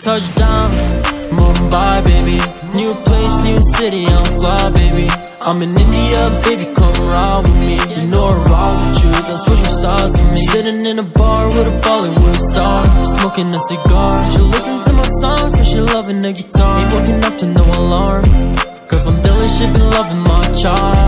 Touchdown, Mumbai, baby. New place, new city, I'm fly, baby. I'm in India, baby, come ride with me. You know I ride with you, that's what you sides to me. Sitting in a bar with a Bollywood star. Smoking a cigar She listen to my songs, so she loving the guitar. Ain't waking up to no alarm Cause I'm dealing, she been loving my charm